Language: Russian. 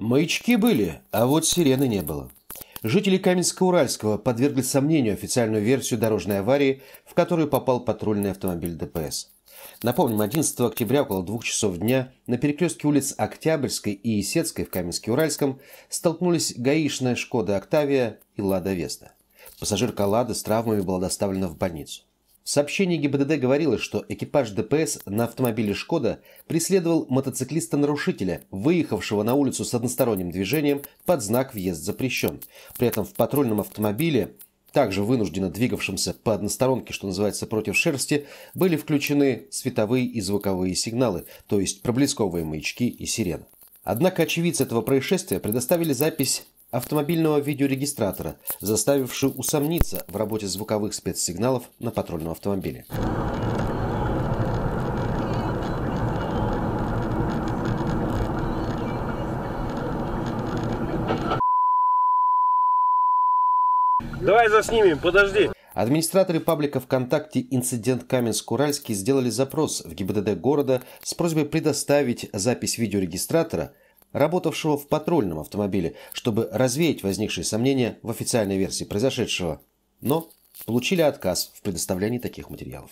Маячки были, а вот сирены не было. Жители Каменска-Уральского подвергли сомнению официальную версию дорожной аварии, в которую попал патрульный автомобиль ДПС. Напомним, 11 октября около двух часов дня на перекрестке улиц Октябрьской и Исетской в Каменске-Уральском столкнулись гаишная «Шкода Октавия» и «Лада Веста». Пассажирка «Лады» с травмами была доставлена в больницу. В сообщении ГИБДД говорилось, что экипаж ДПС на автомобиле «Шкода» преследовал мотоциклиста-нарушителя, выехавшего на улицу с односторонним движением под знак «Въезд запрещен». При этом в патрульном автомобиле, также вынужденно двигавшемся по односторонке, что называется, против шерсти, были включены световые и звуковые сигналы, то есть проблесковые маячки и сирены. Однако очевидцы этого происшествия предоставили запись автомобильного видеорегистратора, заставившую усомниться в работе звуковых спецсигналов на патрульном автомобиле. Давай заснимем, подожди. Администраторы паблика ВКонтакте «Инцидент Каменск-Уральский» сделали запрос в ГИБДД города с просьбой предоставить запись видеорегистратора – работавшего в патрульном автомобиле, чтобы развеять возникшие сомнения в официальной версии произошедшего, но получили отказ в предоставлении таких материалов.